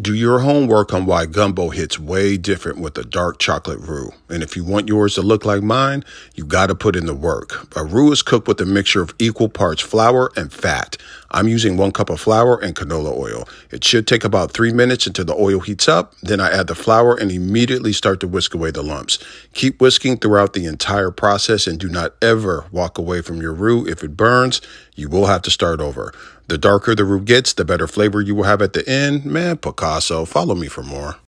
Do your homework on why gumbo hits way different with a dark chocolate roux. And if you want yours to look like mine, you gotta put in the work. A roux is cooked with a mixture of equal parts flour and fat. I'm using one cup of flour and canola oil. It should take about three minutes until the oil heats up. Then I add the flour and immediately start to whisk away the lumps. Keep whisking throughout the entire process and do not ever walk away from your roux. If it burns, you will have to start over. The darker the roux gets, the better flavor you will have at the end. Man, Picasso, follow me for more.